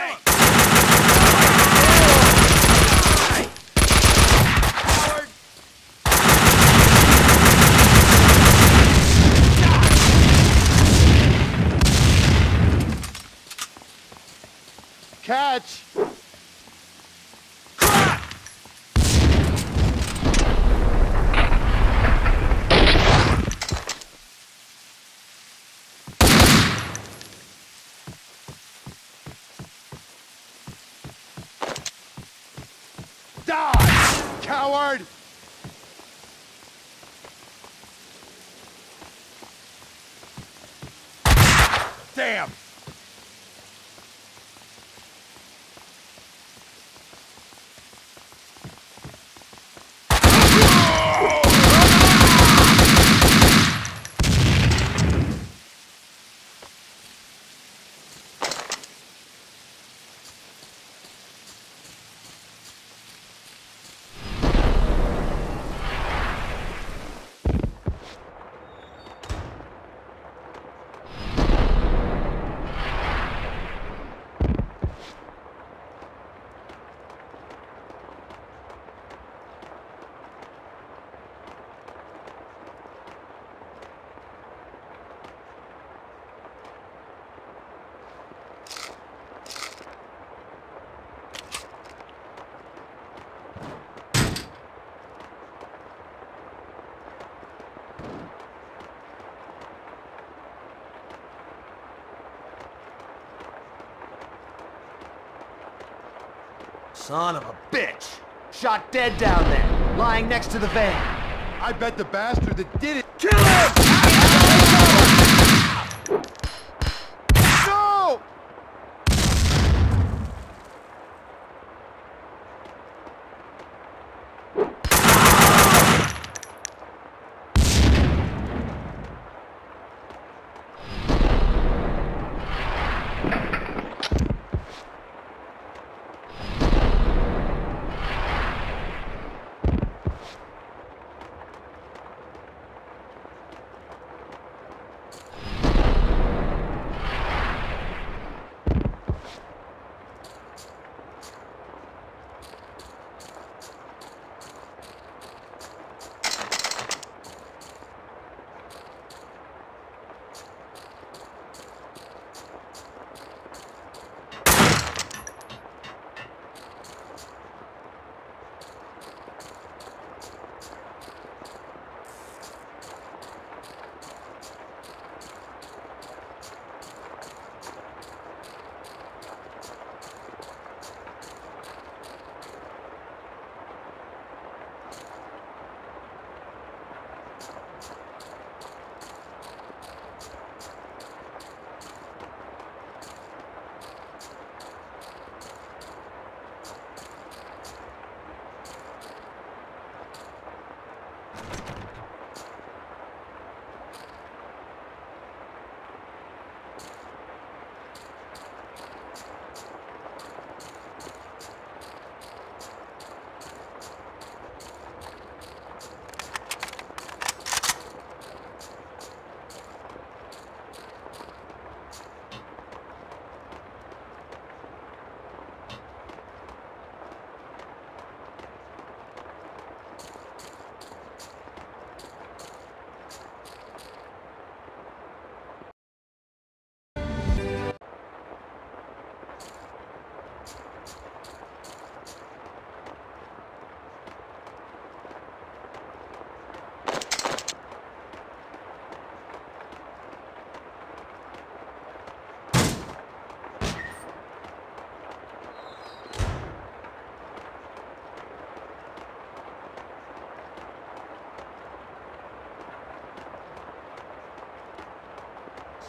Hey! Damn! Son of a bitch! Shot dead down there, lying next to the van. I bet the bastard that did it. Kill him!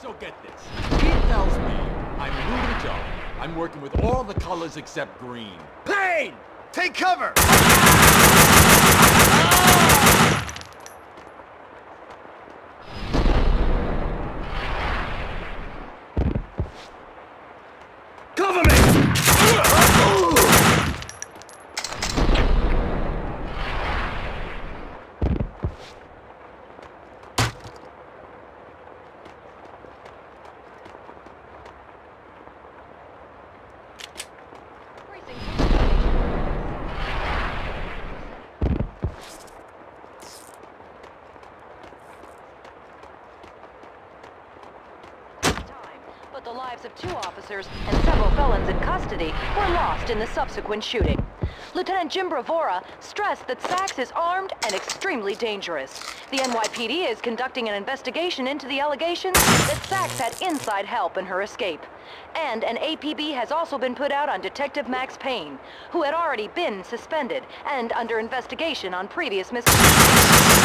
So get this. He tells me I'm new to the job. I'm working with all the colors except green. Payne! Take cover! Cover me! Of two officers and several felons in custody were lost in the subsequent shooting. Lieutenant Jim Bravura stressed that Sax is armed and extremely dangerous. The NYPD is conducting an investigation into the allegations that Sax had inside help in her escape. And an APB has also been put out on Detective Max Payne, who had already been suspended and under investigation on previous misdemeanors.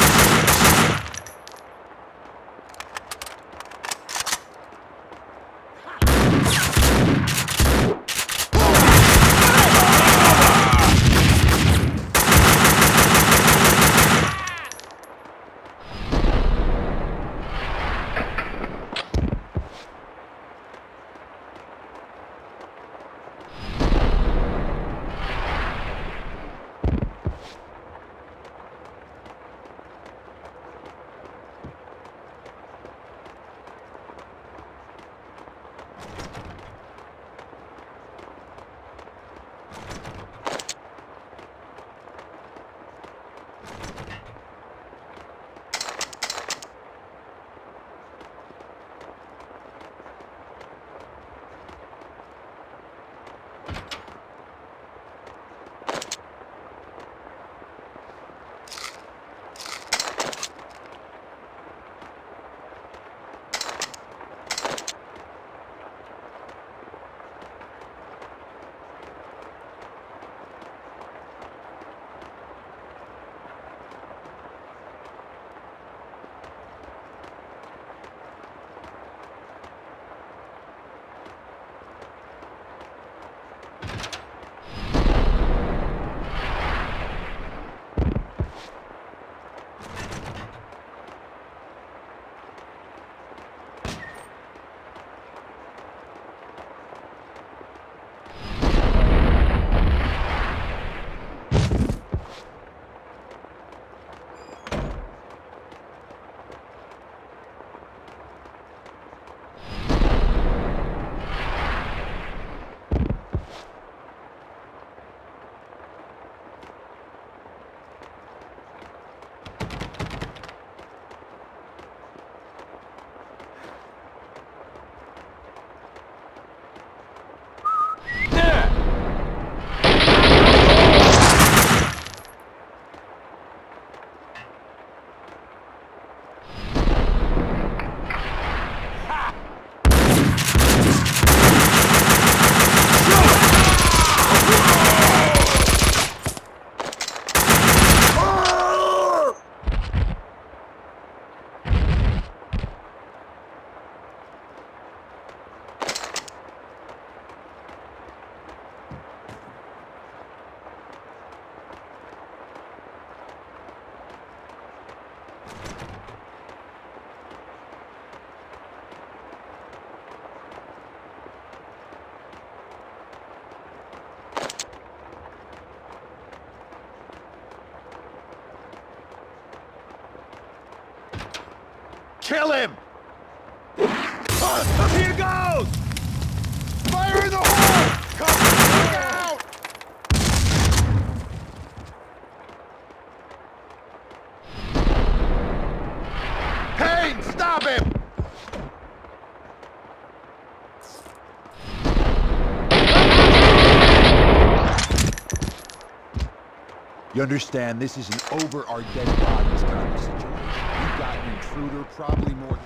You understand, this is an over our dead bodies kind of situation. You got an intruder, probably more...